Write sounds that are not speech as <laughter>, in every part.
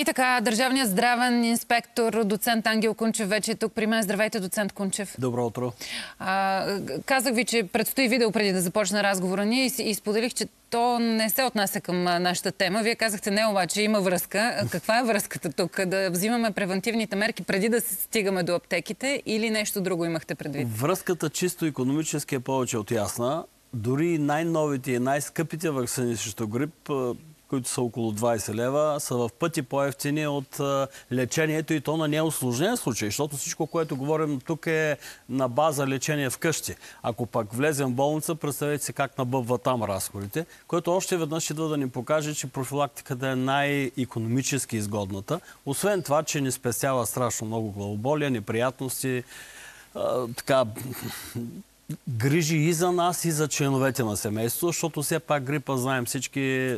И така, държавният здравен инспектор, доцент Ангел Кунчев, вече е тук при мен. Здравейте, доцент Кунчев. Добро утро. А, казах ви, че предстои видео преди да започне разговора ни и, и споделих, че то не се отнася към нашата тема. Вие казахте не, обаче има връзка. Каква е връзката тук? Да взимаме превентивните мерки преди да се стигаме до аптеките или нещо друго имахте предвид? Връзката чисто економически е повече от ясна. Дори най-новите и най-скъпите вакцини срещу грип които са около 20 лева, са в пъти по-ефтини от лечението и то на неосложнен случай, защото всичко, което говорим тук е на база лечение вкъщи. Ако пак влезем в болница, представете се как набъбва там разходите, което още веднъж идва да ни покаже, че профилактиката е най-економически изгодната. Освен това, че ни спестява страшно много главоболия, неприятности, така грижи и за нас, и за членовете на семейството, защото все пак грипа, знаем всички,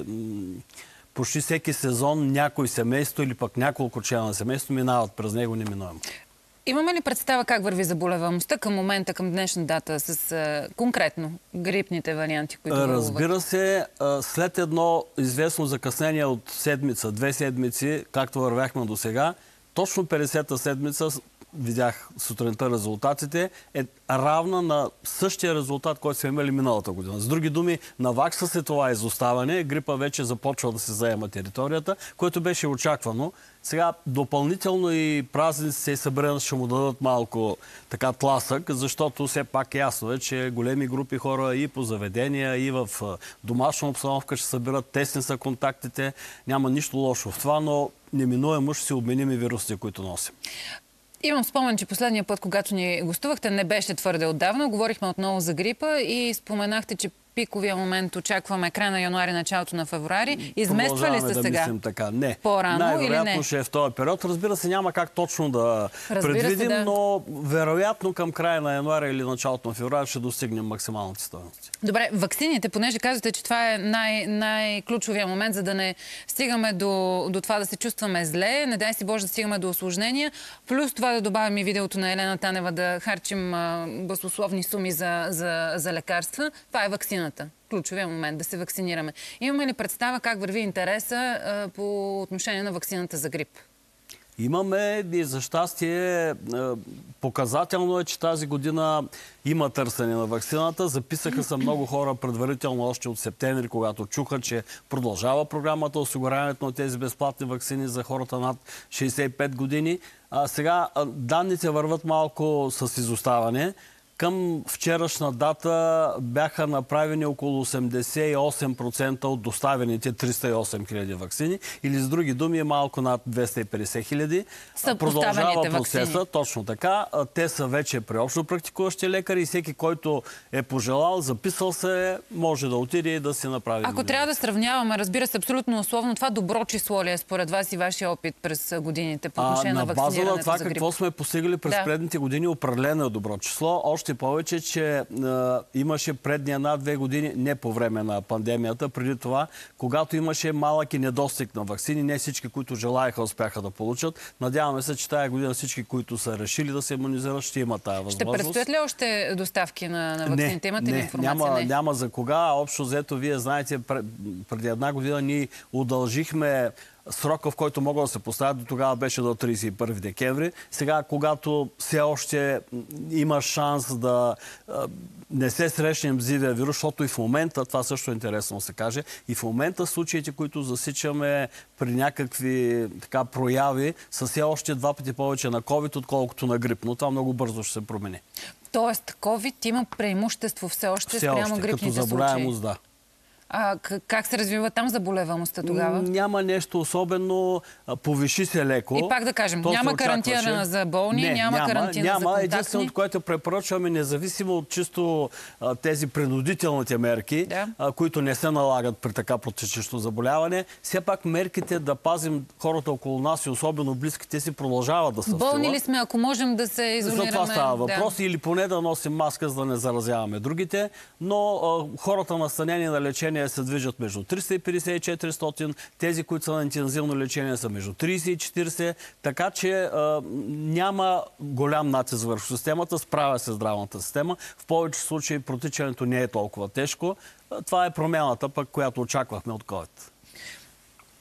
почти всеки сезон някой семейство или пък няколко члена на семейство минават през него неминуемо. Имаме ли представа как върви заболеваемостта към момента, към днешна дата, с а, конкретно грипните варианти, които Разбира се, след едно известно закъснение от седмица, две седмици, както вървяхме до сега, точно 50-та седмица видях сутринта резултатите, е равна на същия резултат, който сме имали миналата година. С други думи, навакса се това изоставане, грипа вече започва да се заема територията, което беше очаквано. Сега допълнително и празници се съберем, ще му дадат малко така тласък, защото все пак ясно е, че големи групи хора и по заведения, и в домашна обстановка ще съберат, тесни са контактите. Няма нищо лошо в това, но неминуемо ще се обменим и вирусите, които носим. Имам спомен, че последния път, когато ни гостувахте, не беше твърде отдавна. Говорихме отново за грипа и споменахте, че пиковия момент очакваме край на януари, началото на февруари. Измества ли се да сега? Мислим така. Не. По-рано или не? ще е в този период. Разбира се, няма как точно да Разбира предвидим, да. но вероятно към края на януари или началото на февруари ще достигнем максималните стоености. Добре, ваксините, понеже казвате, че това е най- най-ключовия момент, за да не стигаме до, до това да се чувстваме зле, не дай си Боже да стигаме до осложнения, плюс това да добавим и видеото на Елена Танева да харчим басословни суми за, за, за лекарства. Това е вакцина вакцината. Ключовия момент да се вакцинираме. Имаме ли представа как върви интереса а, по отношение на вакцината за грип? Имаме и за щастие показателно е, че тази година има търсене на вакцината. Записаха се много хора предварително още от септември, когато чуха, че продължава програмата осигуряването на тези безплатни вакцини за хората над 65 години. А сега данните върват малко с изоставане. Към вчерашна дата бяха направени около 88% от доставените 308 хиляди вакцини или с други думи е малко над 250 хиляди. Продължава процеса, вакцини. точно така. Те са вече при общо практикуващи лекари и всеки, който е пожелал, записал се, може да отиде и да си направи. Ако трябва да сравняваме, разбира се, абсолютно условно, това добро число ли е според вас и вашия опит през годините по отношение на вакцинирането На база на това какво сме постигали през да. предните години, определено е добро число. Още повече, че а, имаше предния над две години, не по време на пандемията, преди това, когато имаше малък и недостиг на вакцини, не всички, които желаяха, успяха да получат. Надяваме се, че тази година всички, които са решили да се иммунизират, ще имат тази възможност. Ще предстоят ли още доставки на, на вакцините? Имате не, ли информация? Няма, не. няма за кога. Общо взето, вие знаете, преди една година ние удължихме срока, в който могат да се поставят, до тогава беше до 31 декември. Сега, когато все още има шанс да не се срещнем с зивия вирус, защото и в момента, това също е интересно да се каже, и в момента случаите, които засичаме при някакви така прояви, са все още два пъти повече на COVID, отколкото на грип. Но това много бързо ще се промени. Тоест, COVID има преимущество все още все спрямо още, грипните като заболяемост, да. А, как се развива там заболеваемостта тогава? Няма нещо особено. Повиши се леко. И пак да кажем, То няма карантина за болни, не, няма, няма карантина няма. за контактни. Единственото, което препоръчваме, независимо от чисто а, тези принудителните мерки, да. а, които не се налагат при така протичащо заболяване, все пак мерките да пазим хората около нас и особено близките си продължават да са Болни ли сме, ако можем да се изолираме? За това става въпрос. Да. Или поне да носим маска, за да не заразяваме другите. Но а, хората настанени на лечение лечение се движат между 350 и 400. Тези, които са на интензивно лечение са между 30 и 40. Така че а, няма голям натиск върху системата. Справя се здравната система. В повече случаи протичането не е толкова тежко. Това е промяната, пък, която очаквахме от COVID.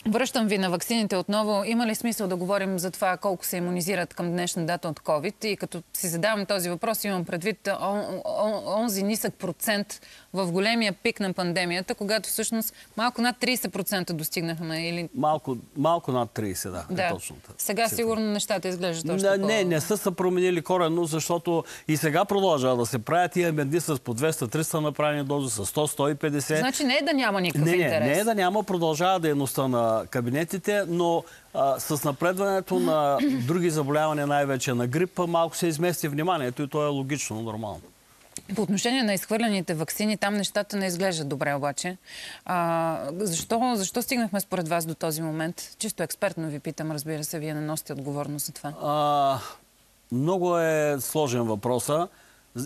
Връщам ви на ваксините отново. Има ли смисъл да говорим за това колко се иммунизират към днешна дата от COVID? И като си задавам този въпрос, имам предвид он, он, онзи нисък процент в големия пик на пандемията, когато всъщност малко над 30% достигнахме. Или... Малко, малко над 30, да. да. Е точно. Сега цифра. сигурно нещата изглеждат още не, по... не, не са се променили коренно, защото и сега продължава да се правят. Имаме дни с по 200-300 направени дози, с 100-150. Значи не е да няма никакъв не, не, интерес. не е да няма, продължава дейността на кабинетите, но а, с напредването на други заболявания, най-вече на грипа, малко се измести вниманието и то е логично, нормално. По отношение на изхвърляните вакцини, там нещата не изглеждат добре обаче. А, защо, защо стигнахме според вас до този момент? Чисто експертно ви питам, разбира се, вие не носите отговорност за това. А, много е сложен въпроса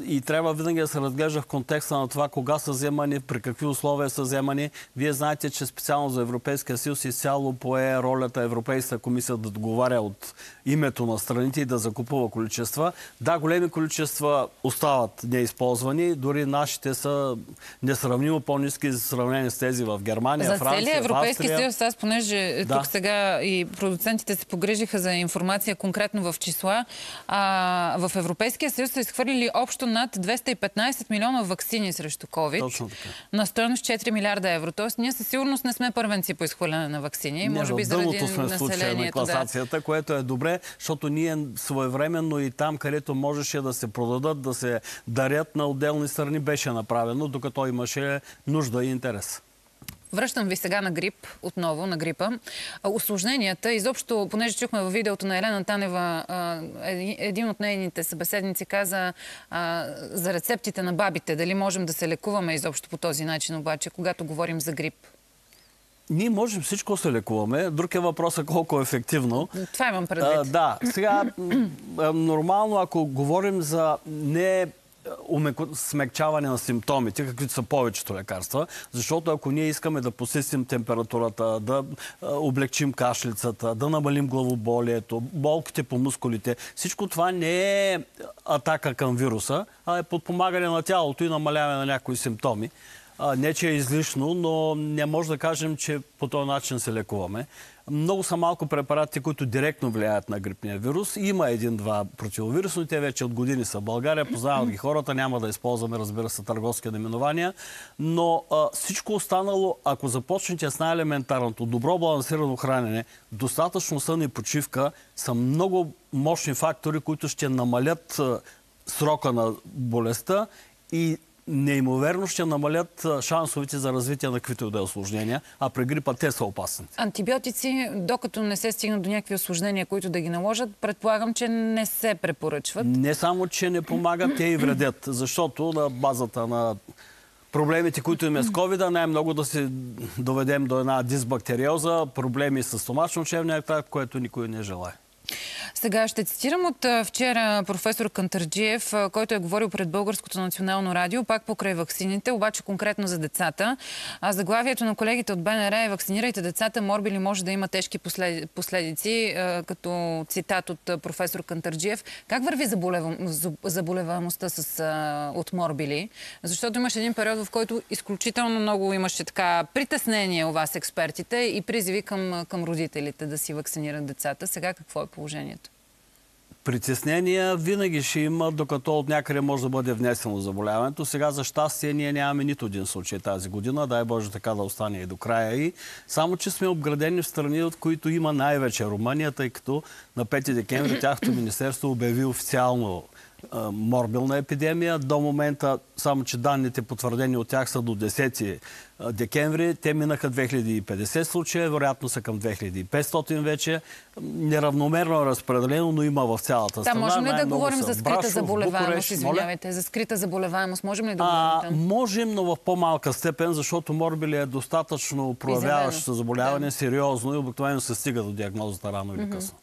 и трябва винаги да се разглежда в контекста на това кога са вземани, при какви условия са вземани. Вие знаете, че специално за Европейския съюз изцяло пое ролята Европейската комисия да договаря от името на страните и да закупува количества. Да, големи количества остават неизползвани, дори нашите са несравнимо по-низки за сравнение с тези в Германия, за Франция, целият Европейски съюз, аз понеже Да. тук сега и продуцентите се погрижиха за информация конкретно в числа, а, в Европейския съюз са изхвърлили общо над 215 милиона вакцини срещу COVID на стоеност 4 милиарда евро. Тоест ние със сигурност не сме първенци по изхвърляне на вакцини. Не, може би заради сме в случая на населението. Да. класацията, което е добре, защото ние своевременно и там, където можеше да се продадат, да се дарят на отделни страни, беше направено, докато имаше нужда и интерес. Връщам ви сега на грип, отново на грипа. Осложненията, изобщо, понеже чухме във видеото на Елена Танева, един от нейните събеседници каза за рецептите на бабите. Дали можем да се лекуваме изобщо по този начин, обаче, когато говорим за грип? Ние можем всичко се лекуваме. Друг е въпросът колко е ефективно. Това имам предвид. А, да, сега нормално, ако говорим за не смекчаване на симптомите, каквито са повечето лекарства, защото ако ние искаме да посистим температурата, да облегчим кашлицата, да намалим главоболието, болките по мускулите, всичко това не е атака към вируса, а е подпомагане на тялото и намаляване на някои симптоми. Не, че е излишно, но не може да кажем, че по този начин се лекуваме. Много са малко препарати, които директно влияят на грипния вирус. Има един-два противовирусни, те вече от години са в България, познават ги хората, няма да използваме, разбира се, търговски наименования. Но а, всичко останало, ако започнете с най-елементарното, добро балансирано хранене, достатъчно сън и почивка, са много мощни фактори, които ще намалят а, срока на болестта и неимоверно ще намалят а, шансовете за развитие на каквито и да е осложнения, а при грипа те са опасни. Антибиотици, докато не се стигнат до някакви осложнения, които да ги наложат, предполагам, че не се препоръчват. Не само, че не помагат, те и вредят, защото на базата на проблемите, които имаме с COVID, най-много да се доведем до една дисбактериоза, проблеми с стомачно-чревния тракт, което никой не желая. Сега ще цитирам от вчера професор Кантарджиев, който е говорил пред Българското национално радио, пак покрай ваксините, обаче конкретно за децата. А заглавието на колегите от БНР е Вакцинирайте децата, морбили може да има тежки послед- последици, като цитат от професор Кантарджиев. Как върви заболеваемостта от морбили? Защото имаше един период, в който изключително много имаше така притеснение у вас експертите и призиви към, към родителите да си вакцинират децата. Сега какво е положението? Притеснения винаги ще има, докато от някъде може да бъде внесено заболяването. Сега, за щастие, ние нямаме нито един случай тази година. Дай Боже така да остане и до края. И само, че сме обградени в страни, от които има най-вече Румъния, тъй като на 5 декември тяхното министерство обяви официално морбилна епидемия. До момента, само че данните потвърдени от тях са до 10 декември. Те минаха 2050 случая, вероятно са към 2500 вече. Неравномерно разпределено, но има в цялата Да, страна. можем ли да говорим за скрита Брашов, заболеваемост? Извинявайте, за скрита заболеваемост. Можем ли да говорим там? можем, но в по-малка степен, защото морбили е достатъчно проявяващо заболяване, Да. сериозно и обикновено се стига до диагнозата рано или късно.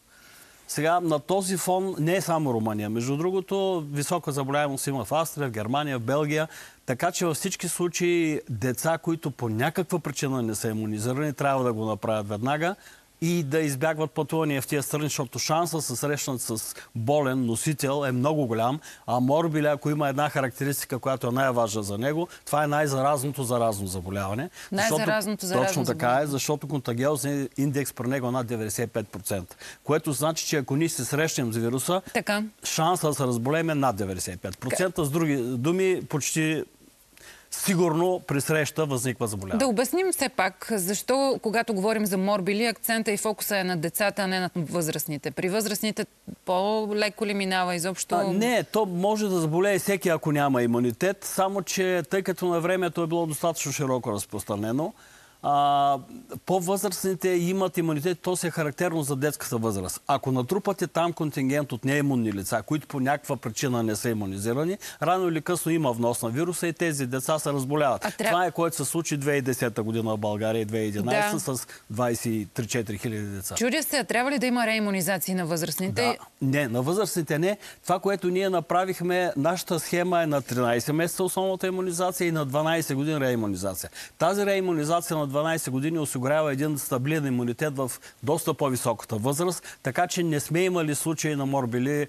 Сега, на този фон не е само Румъния. Между другото, висока заболеваемост има в Австрия, в Германия, в Белгия. Така че във всички случаи деца, които по някаква причина не са иммунизирани, трябва да го направят веднага. И да избягват пътувания в тия страни, защото шанса да се срещнат с болен носител е много голям, а морбили, ако има една характеристика, която е най-важна за него, това е най-заразното заразно заболяване. Най-заразното заразно Точно така е, защото контагиозният индекс при него е над 95%, което значи, че ако ние се срещнем с вируса, така. шанса да се разболеем е над 95%. С други думи, почти сигурно при среща възниква заболяване. Да обясним все пак, защо когато говорим за морбили, акцента и фокуса е на децата, а не на възрастните. При възрастните по-леко ли минава изобщо? А, не, то може да заболее всеки, ако няма имунитет, само че тъй като на времето е било достатъчно широко разпространено, по-възрастните имат имунитет, то се е характерно за детската възраст. Ако натрупате там контингент от неимунни лица, които по някаква причина не са иммунизирани, рано или късно има внос на вируса и тези деца се разболяват. А, Това е което се случи 2010 година в България и 2011 да. с 23-4 хиляди деца. Чудя се, трябва ли да има реимунизации на възрастните? Да. Не, на възрастните не. Това, което ние направихме, нашата схема е на 13 месеца основната иммунизация и на 12 години реимунизация. Тази реимунизация на 12 години осигурява един стабилен имунитет в доста по-високата възраст, така че не сме имали случаи на морбили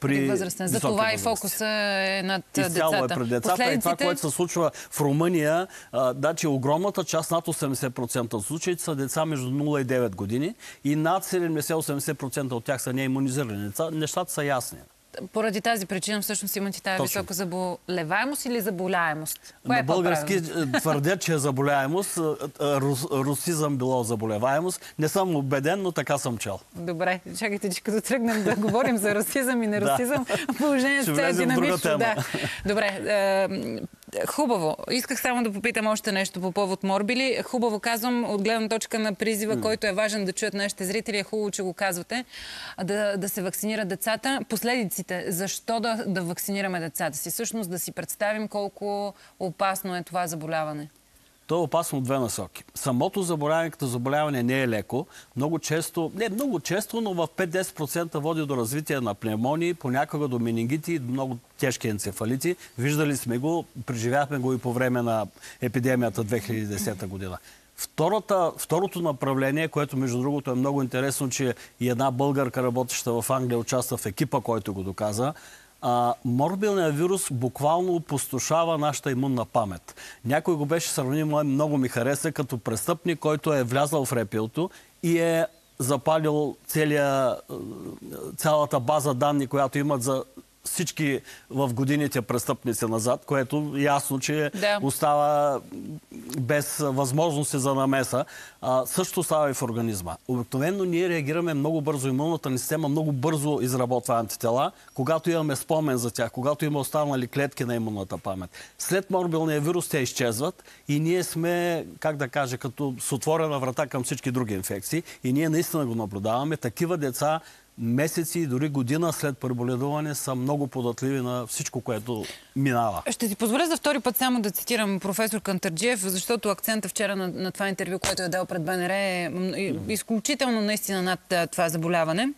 при възрастен. За това и фокуса е над Изцяло децата. е при децата. Последиците... И това, което се случва в Румъния, да, че огромната част, над 80% от случаите са деца между 0 и 9 години и над 70-80% от тях са неимунизирани. Нещата са ясни поради тази причина всъщност имате тази Точно. висока заболеваемост или заболяемост? Кое На е български е, твърдят, че е <laughs> заболяемост. Е, е, рус, русизъм било заболеваемост. Не съм убеден, но така съм чел. Добре, чакайте, че като тръгнем да говорим за расизъм и <laughs> нерасизъм, положението е динамично. Да. Добре, Хубаво. Исках само да попитам още нещо по повод морбили. Хубаво казвам, от гледна точка на призива, mm. който е важен да чуят нашите зрители, е хубаво, че го казвате, да, да се вакцинират децата. Последиците, защо да, да вакцинираме децата си? Всъщност да си представим колко опасно е това заболяване. То е опасно от две насоки. Самото заболяване като заболяване не е леко. Много често, не много често, но в 5-10% води до развитие на пневмонии, понякога до менингити и много тежки енцефалити. Виждали сме го, преживяхме го и по време на епидемията 2010 година. Втората, второто направление, което между другото е много интересно, че и една българка, работеща в Англия, участва в екипа, който го доказа, а, морбилният вирус буквално опустошава нашата имунна памет. Някой го беше сравнил, много ми хареса, като престъпник, който е влязал в репилто и е запалил целия, цялата база данни, която имат за всички в годините престъпници назад, което ясно, че да. остава без възможности за намеса. А, също става и в организма. Обикновено ние реагираме много бързо. Имунната ни система много бързо изработва антитела, когато имаме спомен за тях, когато има останали клетки на имунната памет. След морбилния вирус те изчезват и ние сме, как да кажа, като с отворена врата към всички други инфекции. И ние наистина го наблюдаваме. Такива деца месеци и дори година след преболедуване са много податливи на всичко, което минава. Ще ти позволя за втори път само да цитирам професор Кантарджиев, защото акцента вчера на, на това интервю, което е дал пред БНР е изключително наистина над това заболяване.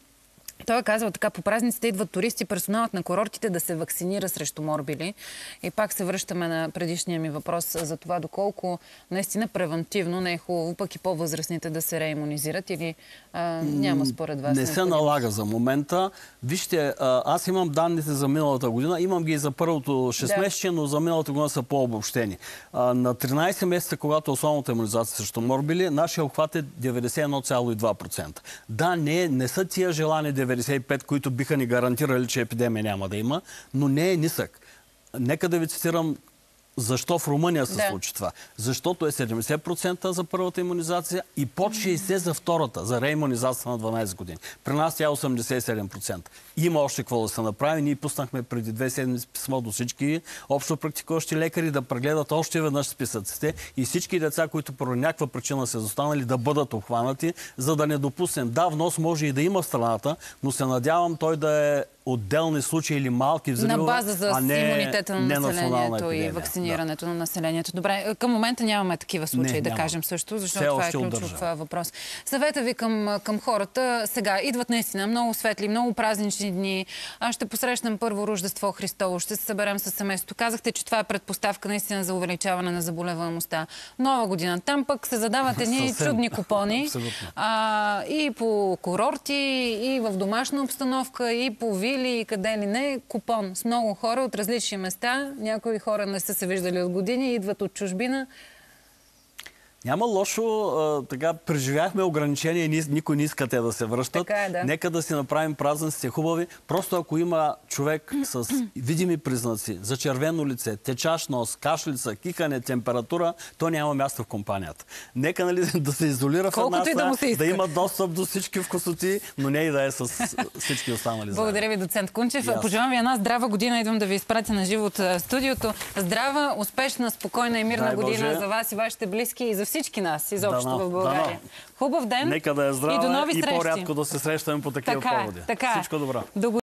Той е казал така, по празниците идват туристи, персоналът на курортите да се вакцинира срещу морбили. И пак се връщаме на предишния ми въпрос за това доколко наистина превентивно не е хубаво пък и по-възрастните да се реимунизират или а, няма според вас? Не се налага за момента. Вижте, аз имам данните за миналата година, имам ги и за първото 6 месече, но за миналата година са по-обобщени. На 13 месеца, когато е основната иммунизация срещу морбили, нашия обхват е 91,2%. Да, не, не са тия желани 95, които биха ни гарантирали, че епидемия няма да има, но не е нисък. Нека да ви цитирам защо в Румъния се да. случи това? Защото е 70% за първата иммунизация и под 60% за втората, за реимунизация на 12 години. При нас тя е 87%. Има още какво да се направи. Ние пуснахме преди две седмици писмо до всички общо практикуващи лекари да прегледат още веднъж списъците и всички деца, които по някаква причина са застанали, да бъдат обхванати, за да не допуснем. Да, внос може и да има в страната, но се надявам той да е отделни случаи или малки взривове, На база за а не, имунитета на не населението и вакцинирането на населението. Добре, към момента нямаме такива случаи, Не, да няма. кажем също, защото Все това е ключов удържа. въпрос. Съвета ви към, към хората сега идват наистина много светли, много празнични дни. Аз ще посрещнем първо Рождество Христово, ще се съберем с семейството. Казахте, че това е предпоставка наистина за увеличаване на заболеваемостта. Нова година. Там пък се задават едни чудни купони. <laughs> А, и по курорти, и в домашна обстановка, и по вили, и къде ли не. Купон с много хора от различни места. Някои хора не са се виждали от години, идват от чужбина. Няма лошо, а, така, преживяхме ограничения и ни- никой не иска те да се връщат. Така е, да. Нека да си направим празниците хубави. Просто ако има човек с <clears throat> видими признаци, зачервено лице, течащ нос, кашлица, кикане, температура, то няма място в компанията. Нека нали, <laughs> да се изолира в една Колкото да да има достъп до всички вкусоти, но не и да е с <laughs> всички останали. Благодаря ви, доцент Кунчев. Пожелавам ви една здрава година. Идвам да ви изпратя на живо от студиото. Здрава, успешна, спокойна и мирна Дай година Боже. за вас и вашите близки и за всички нас, изобщо Дано, в България. дано. Хубав ден Нека да е и до здрава нови и по-рядко да се срещаме по такива Така е, поводи. така е. Всичко добро. До